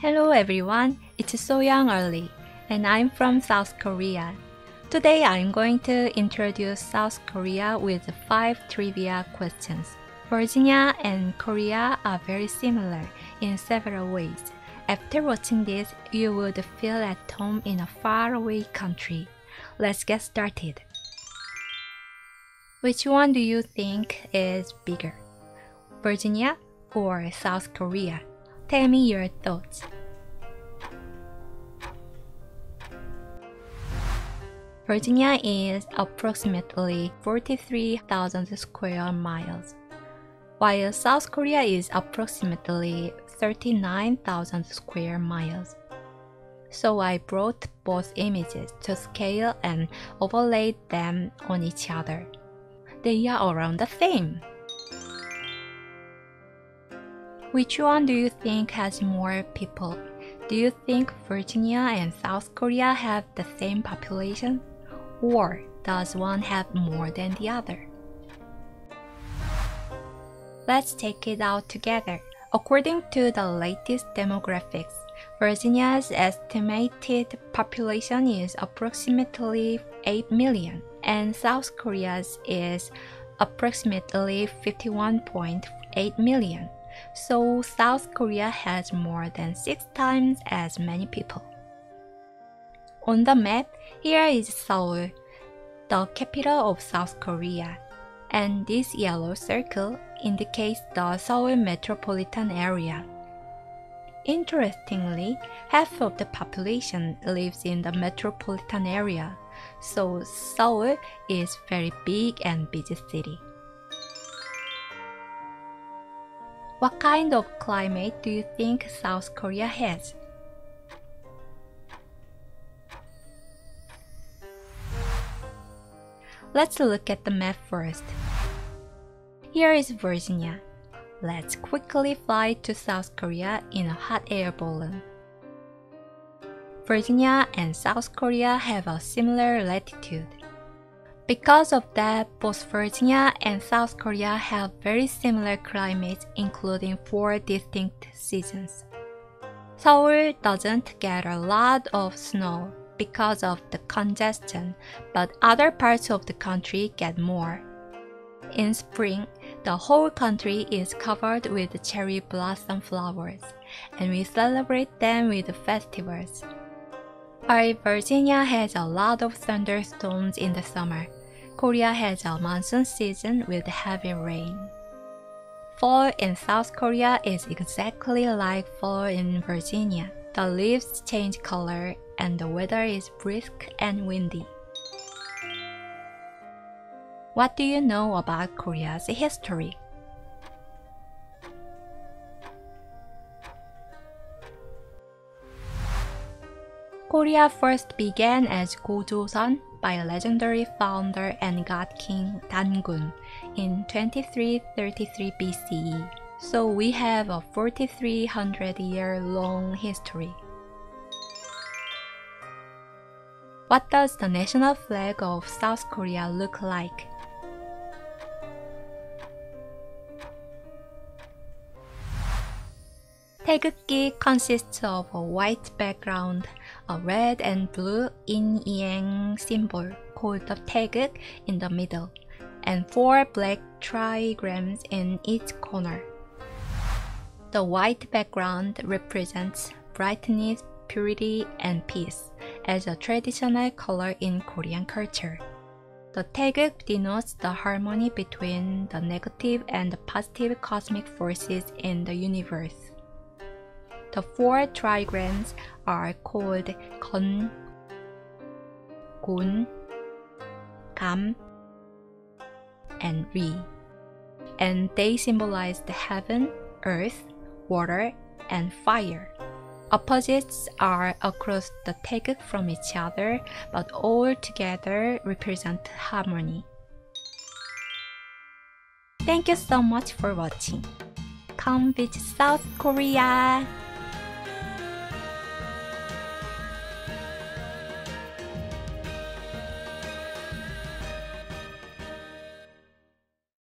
Hello everyone, it's Soyoung Early, and I'm from South Korea. Today I'm going to introduce South Korea with 5 trivia questions. Virginia and Korea are very similar in several ways. After watching this, you would feel at home in a faraway country. Let's get started. Which one do you think is bigger? Virginia or South Korea? Tell me your thoughts. Virginia is approximately 43,000 square miles, while South Korea is approximately 39,000 square miles. So I brought both images to scale and overlaid them on each other. They are around the same. Which one do you think has more people? Do you think Virginia and South Korea have the same population? Or does one have more than the other? Let's take it out together. According to the latest demographics, Virginia's estimated population is approximately 8 million, and South Korea's is approximately 51.8 million. So South Korea has more than 6 times as many people. On the map, here is Seoul, the capital of South Korea, and this yellow circle indicates the Seoul metropolitan area. Interestingly, half of the population lives in the metropolitan area, so Seoul is a very big and busy city. What kind of climate do you think South Korea has? Let's look at the map first. Here is Virginia. Let's quickly fly to South Korea in a hot air balloon. Virginia and South Korea have a similar latitude. Because of that, both Virginia and South Korea have very similar climates including four distinct seasons. Seoul doesn't get a lot of snow because of the congestion, but other parts of the country get more. In spring, the whole country is covered with cherry blossom flowers, and we celebrate them with festivals. While Virginia has a lot of thunderstorms in the summer, Korea has a monsoon season with heavy rain. Fall in South Korea is exactly like fall in Virginia. The leaves change color and the weather is brisk and windy. What do you know about Korea's history? Korea first began as Gojoseon by legendary founder and god king Dangun in 2333 BCE. So we have a 4300 year long history. What does the national flag of South Korea look like? 태극기 consists of a white background, a red and blue yin-yang symbol called the 태극 in the middle, and four black trigrams in each corner. The white background represents brightness, purity, and peace as a traditional color in Korean culture. The 태극 denotes the harmony between the negative and the positive cosmic forces in the universe. The four trigrams are called kon, gun, gam, and ri, and they symbolize the heaven, earth, water, and fire. Opposites are across the text from each other, but all together represent harmony. Thank you so much for watching. Come visit South Korea!